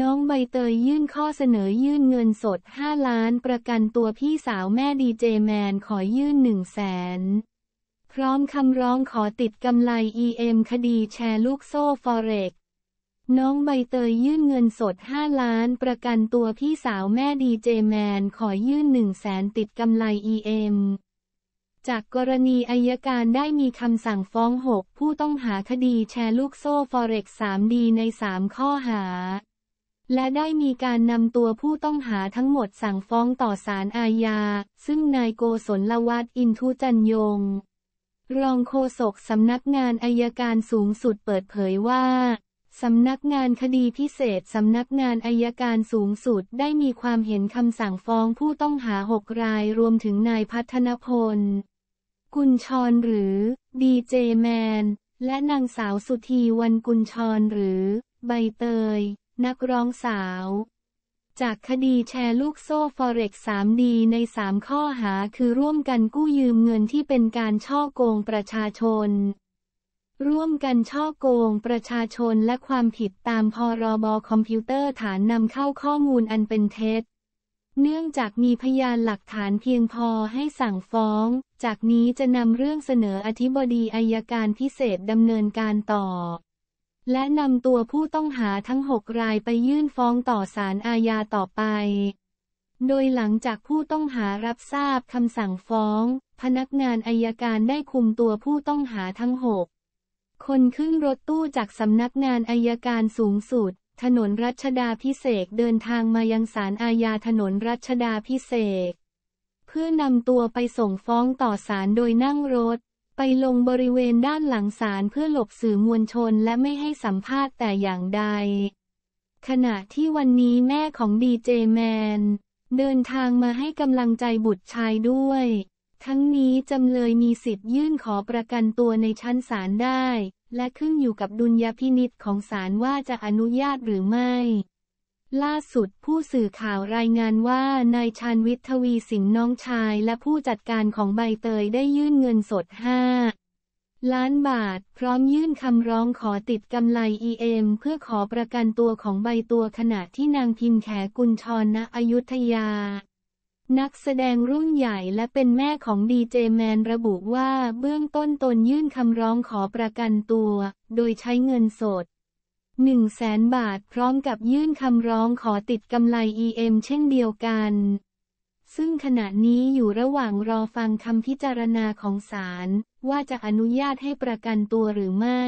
น้องใบเตยยื่นข้อเสนอยื่นเงินสด 5 ล้านประกันตัวพี่สาวแม่ดีเจแมนขอยื่น1แสนพร้อมคำร้องขอติดกำไร EM คดีแชร์ลูกโซ่ฟอเร็กน้องใบเตยยื่นเงินสด 5 ล้านประกันตัวพี่สาวแม่ดีเจแมนขอยื่น1แสนติดกำไร EM จากกรณีอายการได้มีคำสั่งฟ้อง 6 ผู้ต้องหาคดีแชร์ลูกโซ่ฟอเร็ก3ดีใน 3 ข้อหา และได้มีการนำตัวผู้ต้องหาทั้งหมดสั่งฟ้องต่อศาลอาญา ซึ่งนายโกศลวัฒน์อินทุจันยง รองโฆษกสำนักงานอายการสูงสุดเปิดเผยว่าสำนักงานคดีพิเศษสำนักงานอายการสูงสุดได้มีความเห็นคำสั่งฟ้องผู้ต้องหาหกรายรวมถึงนายพัฒนพล กุญชรหรือ ดีเจแมน และนางสาวสุธีวันกุญชรหรือ ใบเตย นักร้องสาว จากคดีแชร์ลูกโซ่ฟอเร็ก3ดีใน 3 ข้อหาคือร่วมกันกู้ยืมเงินที่เป็นการช่อโกงประชาชน ร่วมกันช่อโกงประชาชนและความผิดตามพรบคอมพิวเตอร์ฐานนำเข้าข้อมูลอันเป็นเท็จเนื่องจากมีพยานหลักฐานเพียงพอให้สั่งฟ้อง จากนี้จะนำเรื่องเสนออธิบดีอายการพิเศษดำเนินการต่อ และนำตัวผู้ต้องหาทั้งหกรายไปยื่นฟ้องต่อศาลอาญาต่อไป โดยหลังจากผู้ต้องหารับทราบคำสั่งฟ้อง พนักงานอายการได้คุมตัวผู้ต้องหาทั้งหกคนขึ้นรถตู้จากสำนักงานอายการสูงสุด ถนนรัชดาพิเศษเดินทางมายังศาลอาญาถนนรัชดาพิเศษ เพื่อนำตัวไปส่งฟ้องต่อศาลโดยนั่งรถ ไปลงบริเวณด้านหลังศาลเพื่อหลบสื่อมวลชนและไม่ให้สัมภาษณ์แต่อย่างใด ขณะที่วันนี้แม่ของดีเจแมน เดินทางมาให้กำลังใจบุตรชายด้วย ทั้งนี้จำเลยมีสิทธิ์ยื่นขอประกันตัวในชั้นศาลได้ และขึ้นอยู่กับดุลยพินิษของศาลว่าจะอนุญาตหรือไม่ ล่าสุดผู้สื่อข่าวรายงานว่านายชาญวิทย์ทวีสินน้องชายและผู้จัดการของใบเตยได้ยื่นเงินสด 5 ล้านบาท พร้อมยื่นคำร้องขอติดกำไร EM เพื่อขอประกันตัวของใบตัวขณะที่นางพิมแขกุลชรณอยุธยา นักแสดงรุ่นใหญ่และเป็นแม่ของดีเจแมนระบุว่าเบื้องต้นตนยื่นคำร้องขอประกันตัว โดยใช้เงินสด 1แสนบาทพร้อมกับยื่นคำร้องขอติดกำไร EM เช่นเดียวกัน ซึ่งขณะนี้อยู่ระหว่างรอฟังคำพิจารณาของศาลว่าจะอนุญาตให้ประกันตัวหรือไม่